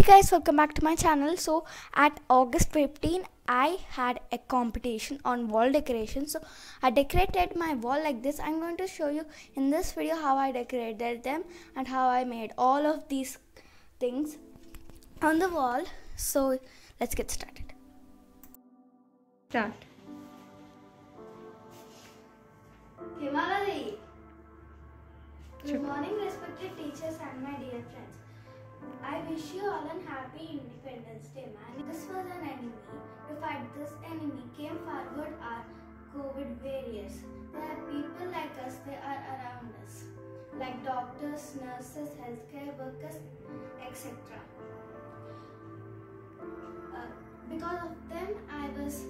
Hey guys, welcome back to my channel. So at August 15, I had a competition on wall decoration. So I decorated my wall like this. I'm going to show you in this video how I decorated them and how I made all of these things on the wall. So let's get started. Start. Himalaya. Good morning, respected teachers and my dear friends. I wish you all an happy Independence Day, man. This was an enemy. To fight this enemy came forward our COVID warriors. There are people like us, they are around us, like doctors, nurses, healthcare workers, etc. Uh, because of them, I was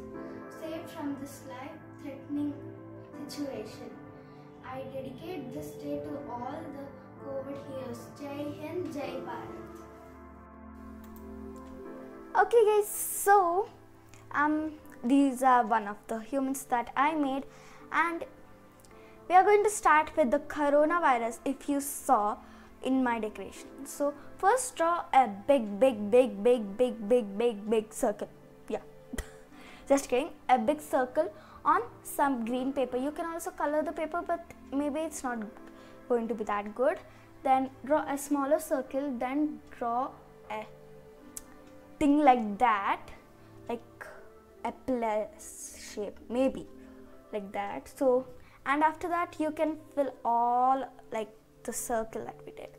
saved from this life-threatening situation. I dedicate this day to all the COVID heroes. Jai Hind, Jai Bharat. Okay, guys. So, um, these are one of the humans that I made, and we are going to start with the coronavirus. If you saw in my decoration, so first draw a big, big, big, big, big, big, big, big circle. Yeah, just kidding. A big circle on some green paper. You can also color the paper, but maybe it's not going to be that good. Then draw a smaller circle. Then draw a thing like that, like a plus shape, maybe like that. So, and after that, you can fill all like the circle that we did.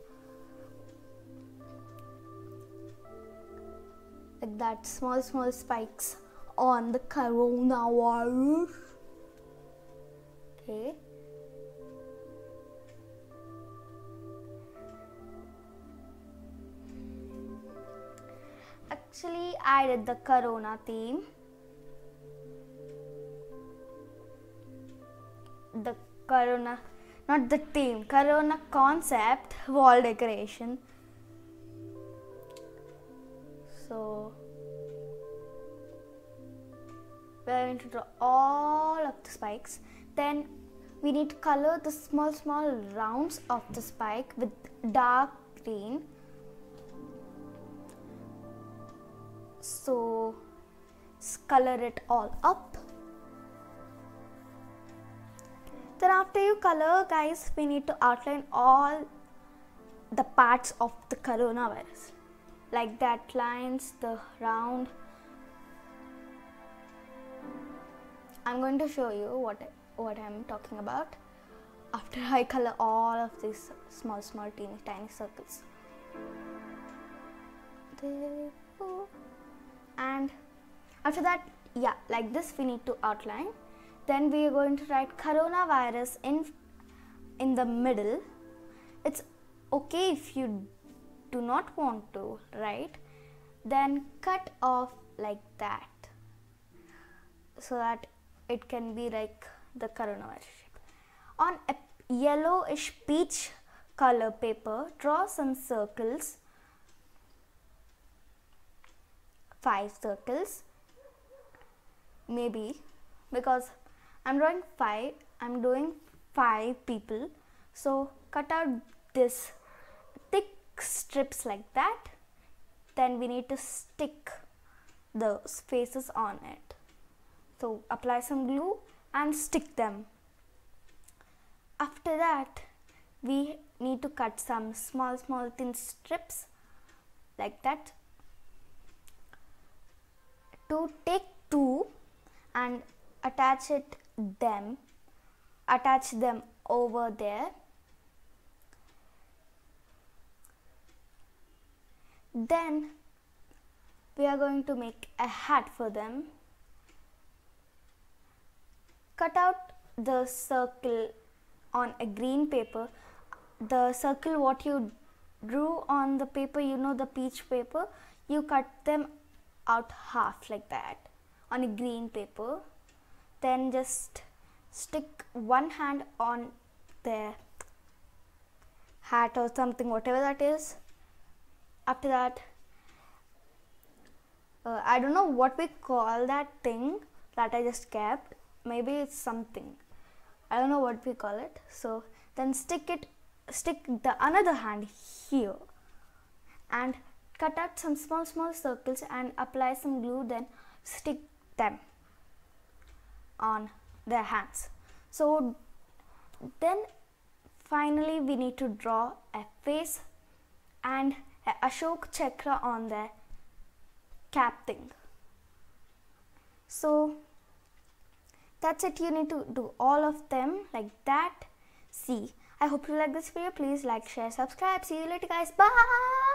Like that, small, small spikes on the coronavirus. Okay. Did the corona theme. The corona, not the theme, corona concept wall decoration. So, we're going to draw all of the spikes. Then we need to color the small, small rounds of the spike with dark green. So, color it all up. Then, after you color, guys, we need to outline all the parts of the coronavirus, like that lines, the round. I'm going to show you what what I'm talking about after I color all of these small, small, teeny, tiny circles. Go. And after that, yeah, like this, we need to outline. Then we are going to write coronavirus in in the middle. It's okay if you do not want to write. Then cut off like that so that it can be like the coronavirus shape. On a yellowish peach color paper, draw some circles, five circles, maybe because I'm drawing five, I'm doing five people. So cut out this thick strips like that. Then we need to stick the faces on it. So apply some glue and stick them. After that, we need to cut some small, small thin strips like that. To take two and attach it them, attach them over there. Then we are going to make a hat for them cut out the circle on a green paper the circle what you drew on the paper you know the peach paper you cut them out half like that on a green paper then just stick one hand on their hat or something whatever that is after that uh, I don't know what we call that thing that I just kept. Maybe it's something. I don't know what we call it. So then stick it, stick the another hand here, and cut out some small small circles and apply some glue then stick them on their hands. So then finally we need to draw a face and a ashok chakra on their cap thing. So that's it. You need to do all of them like that. See i hope you like this video. Please like share subscribe. See you later guys. Bye